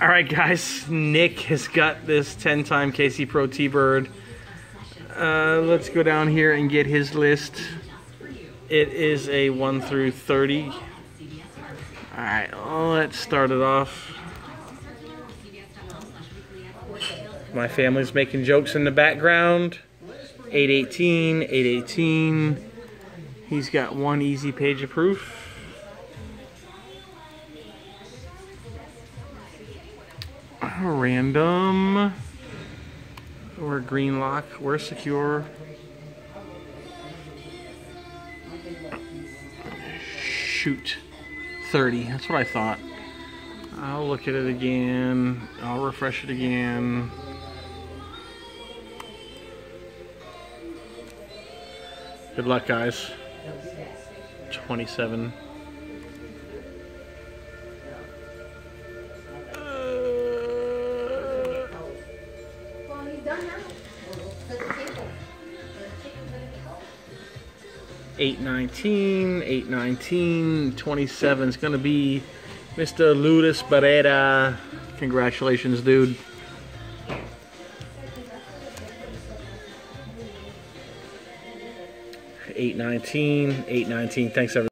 All right, guys. Nick has got this 10-time KC Pro Teebird. Uh, let's go down here and get his list. It is a 1 through 30. All right, let's start it off. My family's making jokes in the background. 818, 818. He's got one easy page of proof. Random. Or green lock. We're secure. Shoot. 30. That's what I thought. I'll look at it again. I'll refresh it again. Good luck, guys. 27. 819, 819, 27 is going to be Mr. Ludis Barrera. Congratulations, dude. Eight nineteen, eight nineteen. Thanks, everyone.